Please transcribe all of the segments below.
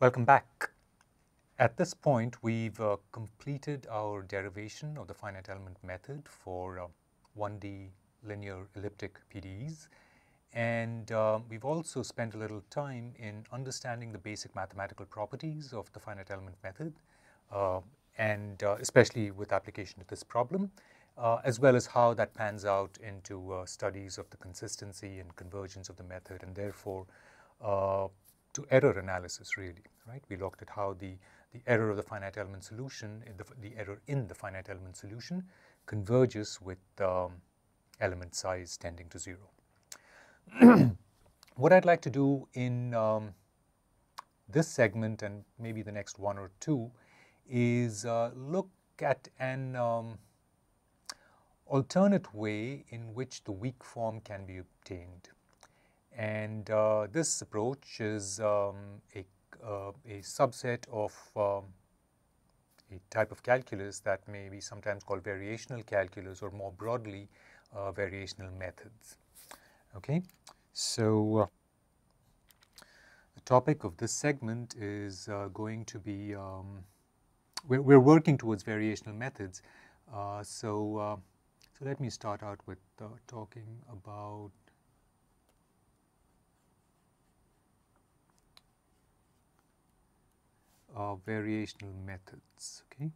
Welcome back. At this point, we've uh, completed our derivation of the finite element method for uh, 1D linear elliptic PDEs. And uh, we've also spent a little time in understanding the basic mathematical properties of the finite element method, uh, and uh, especially with application to this problem, uh, as well as how that pans out into studies of the consistency and convergence of the method, and therefore to error analysis really, right? We looked at how the, the error of the finite element solution, the, the error in the finite element solution converges with um, element size tending to zero. what I'd like to do in um, this segment and maybe the next one or two is uh, look at an um, alternate way in which the weak form can be obtained. And uh, this approach is um, a, uh, a, subset of um, a type of calculus that may be sometimes called variational calculus or more broadly uh, variational methods. Okay, so uh, the topic of this segment is uh, going to be um, we're, we're, working towards variational methods. Uh, so, so let me start out with talking about uh, variational methods. Okay.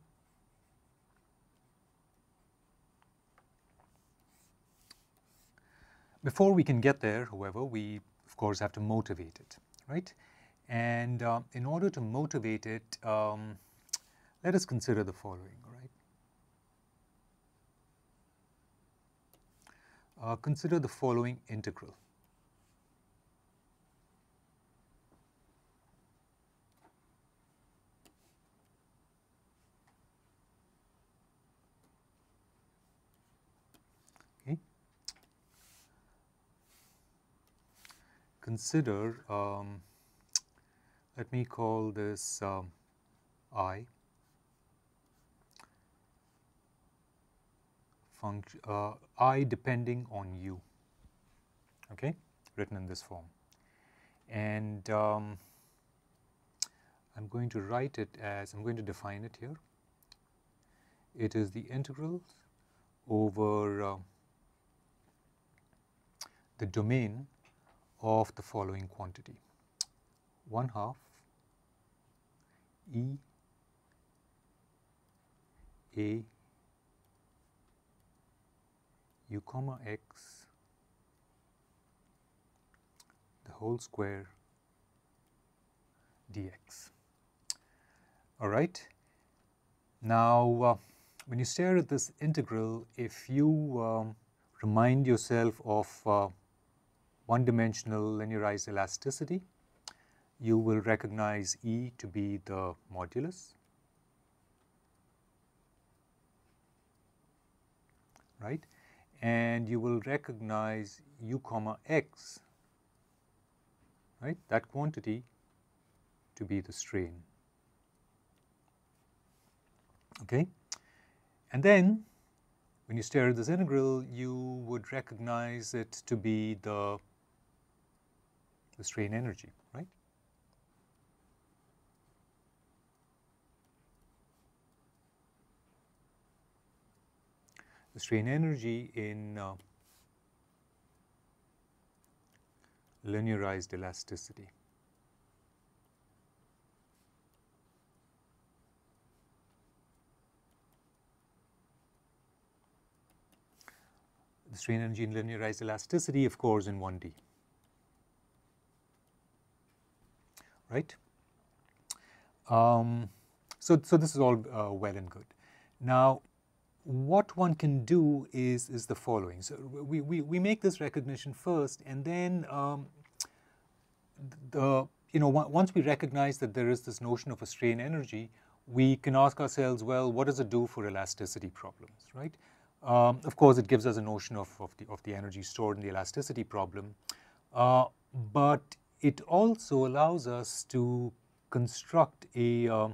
Before we can get there, however, we of course have to motivate it, right? And uh, in order to motivate it, um, let us consider the following, right? Uh, consider the following integral. Consider, um, let me call this um, i. Function uh, i depending on u okay? Written in this form. And um, I'm going to write it as I'm going to define it here. It is the integral over uh, the domain of the following quantity 1 half E A u comma x the whole square dx. All right. Now, uh, when you stare at this integral, if you um, remind yourself of uh, one-dimensional linearized elasticity, you will recognize E to be the modulus, right? And you will recognize u comma x, right, that quantity to be the strain. Okay? And then when you stare at this integral, you would recognize it to be the the strain energy, right? The strain energy in uh, linearized elasticity. The strain energy in linearized elasticity, of course, in 1D. Right? Um, so, so this is all uh, well and good. Now, what one can do is, is the following. So we, we, we make this recognition first and then um, the, you know, once we recognize that there is this notion of a strain energy, we can ask ourselves, well, what does it do for elasticity problems, right? Um, of course, it gives us a notion of, of, the, of the energy stored in the elasticity problem, uh, but it also allows us to construct a uh,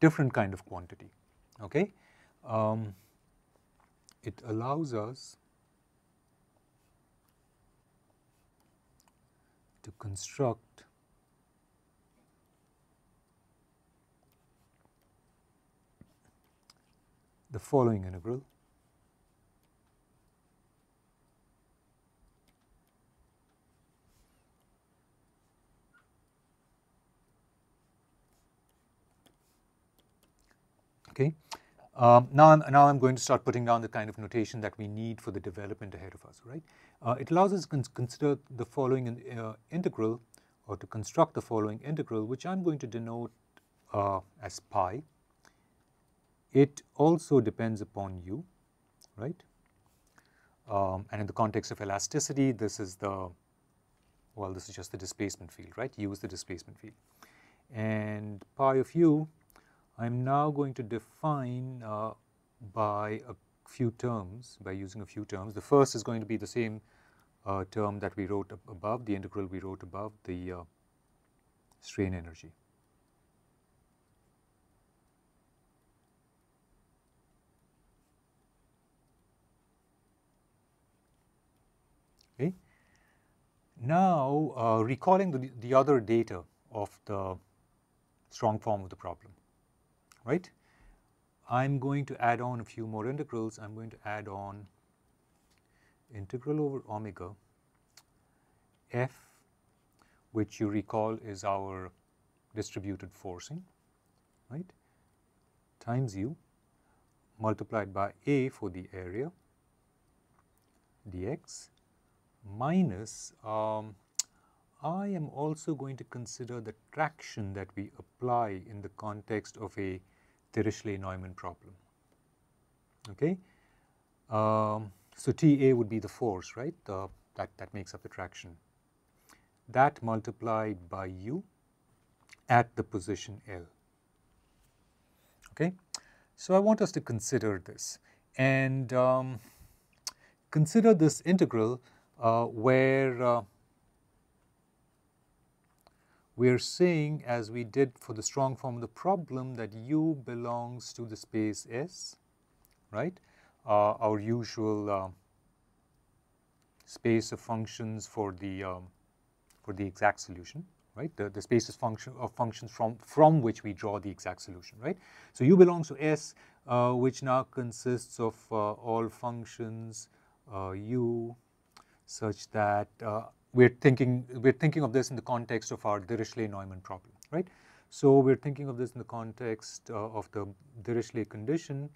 different kind of quantity. Okay? Um, it allows us to construct the following integral Okay. Um, now, I'm, now I'm going to start putting down the kind of notation that we need for the development ahead of us, right? Uh, it allows us to consider the following uh, integral or to construct the following integral, which I'm going to denote uh, as pi. It also depends upon u, right? Um, and in the context of elasticity, this is the, well, this is just the displacement field, right? U is the displacement field. And pi of u I'm now going to define uh, by a few terms, by using a few terms. The first is going to be the same uh, term that we wrote above, the integral we wrote above, the uh, strain energy. Okay. Now, uh, recalling the, the other data of the strong form of the problem right? I'm going to add on a few more integrals. I'm going to add on integral over omega f, which you recall is our distributed forcing, right, times u multiplied by a for the area dx minus um, I am also going to consider the traction that we apply in the context of a Dirichlet-Neumann problem. Okay, um, so TA would be the force, right? The, that that makes up the traction. That multiplied by u at the position L. Okay, so I want us to consider this and um, consider this integral uh, where uh, we are saying as we did for the strong form of the problem that u belongs to the space S, right? Uh, our usual uh, space of functions for the um, for the exact solution, right? The, the space of, function, of functions from, from which we draw the exact solution, right? So u belongs to S, uh, which now consists of uh, all functions uh, u such that uh, we're thinking we're thinking of this in the context of our Dirichlet-Neumann problem, right? So we're thinking of this in the context uh, of the Dirichlet condition,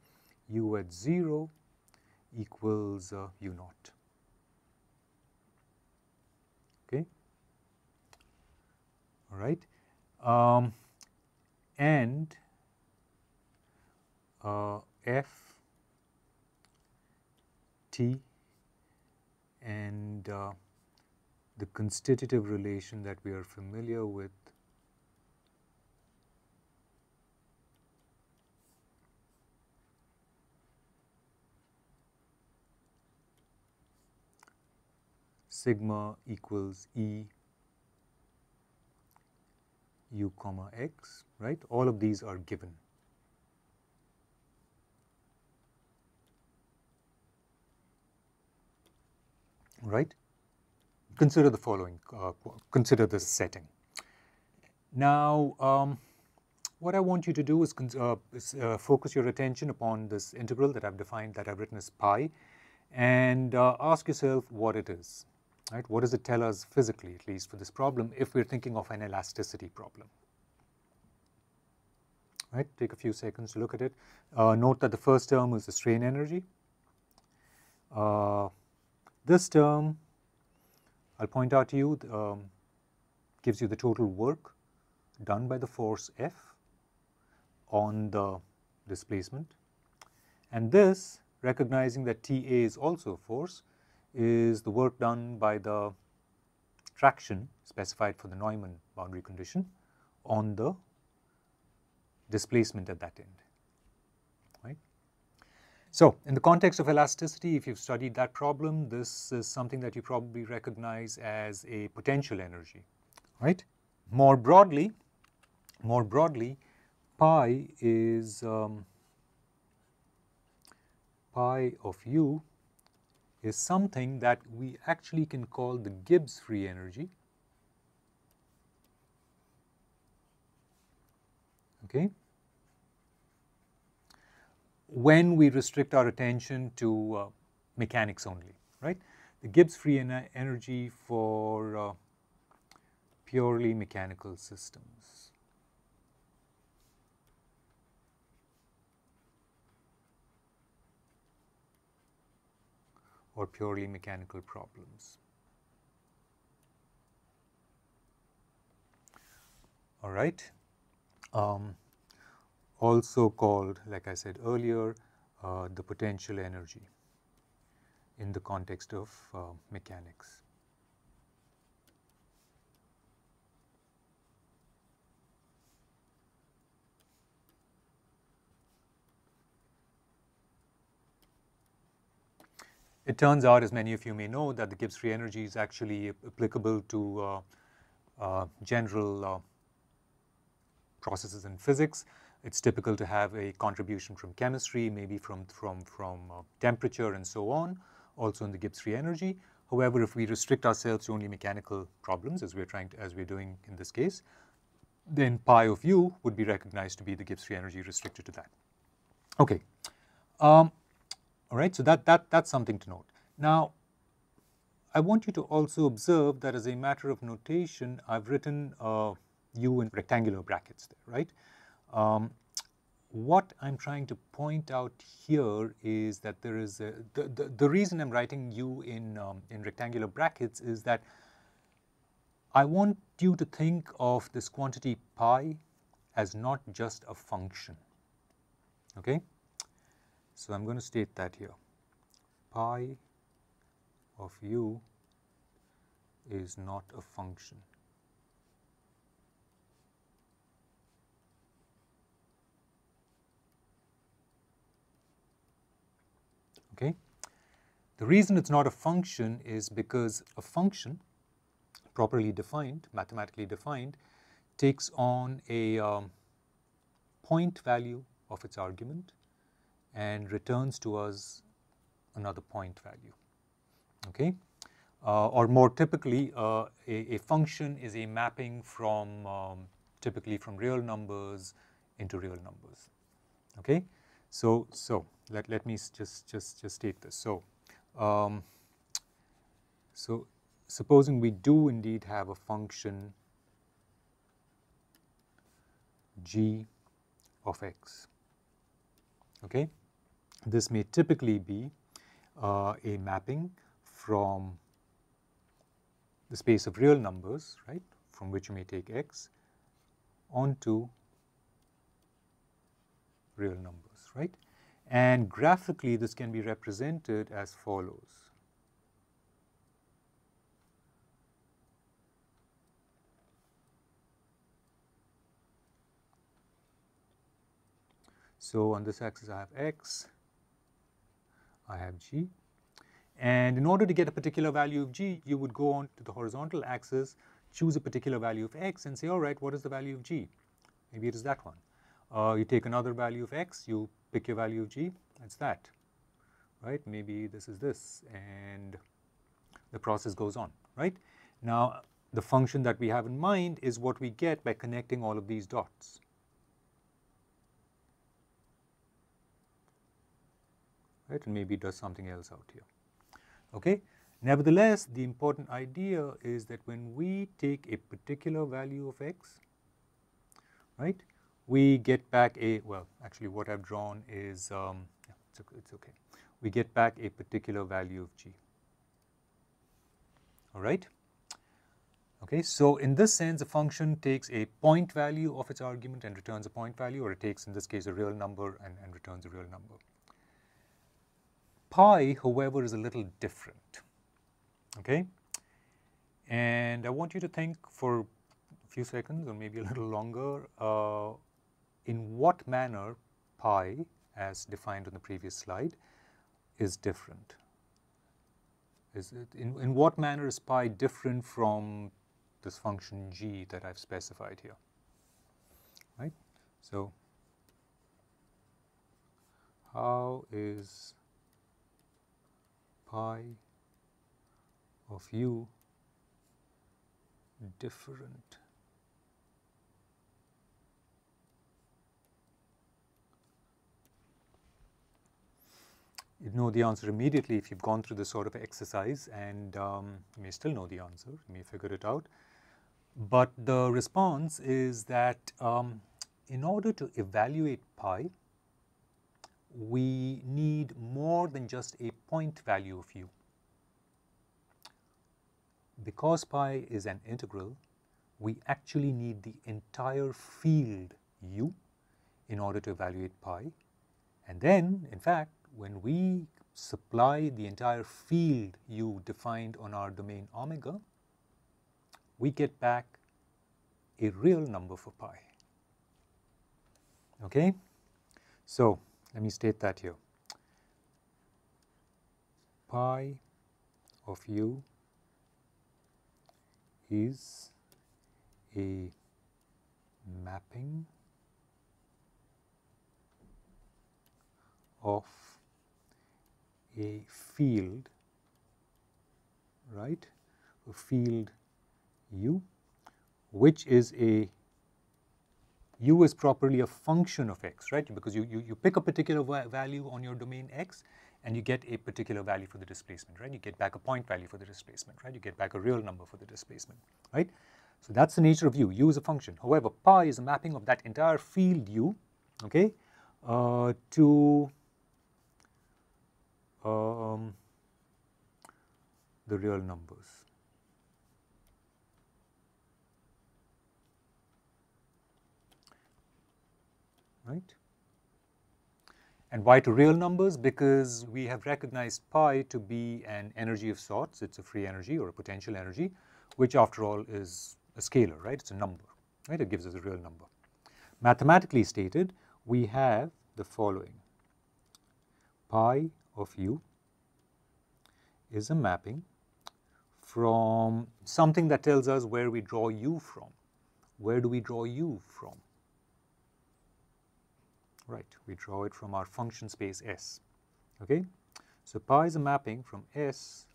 u at 0 equals uh, u naught. Okay, all right, um, and uh, f t and uh, the constitutive relation that we are familiar with sigma equals E u comma x, right? All of these are given. Right? Consider the following, uh, consider this setting. Now, um, what I want you to do is, uh, is uh, focus your attention upon this integral that I've defined, that I've written as pi, and uh, ask yourself what it is. Right? What does it tell us physically, at least for this problem, if we're thinking of an elasticity problem? Right? Take a few seconds to look at it. Uh, note that the first term is the strain energy. Uh, this term I'll point out to you, um, gives you the total work done by the force F on the displacement. And this, recognizing that TA is also a force, is the work done by the traction specified for the Neumann boundary condition on the displacement at that end. So in the context of elasticity, if you've studied that problem, this is something that you probably recognize as a potential energy, right? More broadly, more broadly, pi is um, pi of u is something that we actually can call the Gibbs free energy. Okay. When we restrict our attention to uh, mechanics only, right? The Gibbs free en energy for uh, purely mechanical systems. or purely mechanical problems. All right. Um, also called, like I said earlier, uh, the potential energy in the context of uh, mechanics. It turns out, as many of you may know, that the Gibbs free energy is actually applicable to uh, uh, general uh, processes in physics. It's typical to have a contribution from chemistry, maybe from, from, from uh, temperature and so on, also in the Gibbs free energy. However, if we restrict ourselves to only mechanical problems, as we're trying to, as we're doing in this case, then pi of u would be recognized to be the Gibbs free energy restricted to that. Okay. Um, all right, so that, that, that's something to note. Now, I want you to also observe that as a matter of notation, I've written uh, u in rectangular brackets there, right? Um, what I'm trying to point out here is that there is a, the, the, the reason I'm writing u in, um, in rectangular brackets is that I want you to think of this quantity pi as not just a function, okay? So I'm going to state that here. Pi of u is not a function. Okay. The reason it's not a function is because a function, properly defined, mathematically defined, takes on a um, point value of its argument and returns to us another point value. Okay? Uh, or more typically, uh, a, a, function is a mapping from um, typically from real numbers into real numbers. Okay? So, so let, let me just, just, just state this. So, um, so supposing we do indeed have a function g of x. Okay? This may typically be uh, a mapping from the space of real numbers, right, from which you may take x, onto real numbers, right? And graphically, this can be represented as follows. So on this axis, I have x, I have g. And in order to get a particular value of g, you would go on to the horizontal axis, choose a particular value of x, and say, all right, what is the value of g? Maybe it is that one. Uh, you take another value of x, you pick your value of g, it's that, right? Maybe this is this, and the process goes on, right? Now, the function that we have in mind is what we get by connecting all of these dots. right? And maybe it does something else out here. Okay. Nevertheless, the important idea is that when we take a particular value of x, right, we get back a, well, actually what I've drawn is, um, it's, okay, it's okay. We get back a particular value of g. All right. Okay, so in this sense, a function takes a point value of its argument and returns a point value, or it takes, in this case, a real number and, and returns a real number. Pi, however, is a little different. Okay? And I want you to think for a few seconds or maybe a little longer uh, in what manner pi, as defined on the previous slide, is different. Is it, in, in what manner is pi different from this function g that I've specified here? Right? So, how is pi of u different you know the answer immediately if you've gone through this sort of exercise and um, you may still know the answer, you may figure it out. But the response is that um, in order to evaluate pi, we need more than just a point value of u. Because pi is an integral, we actually need the entire field u in order to evaluate pi. And then, in fact, when we supply the entire field u defined on our domain omega, we get back a real number for pi. Okay? So, let me state that here. Pi of u is a mapping of a field, right, a field u, which is a u is properly a function of x, right? Because you, you, you pick a particular value on your domain x and you get a particular value for the displacement, right? You get back a point value for the displacement, right? You get back a real number for the displacement, right? So that's the nature of u. u is a function. However, pi is a mapping of that entire field u, okay, uh, to um, the real numbers. Right? And why to real numbers? Because we have recognized pi to be an energy of sorts. It's a free energy or a potential energy, which after all is a scalar, right? It's a number, right? It gives us a real number. Mathematically stated, we have the following. Pi of u is a mapping from something that tells us where we draw u from. Where do we draw u from? Right, we draw it from our function space S. Okay, so pi is a mapping from S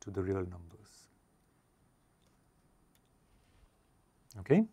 to the real numbers. Okay.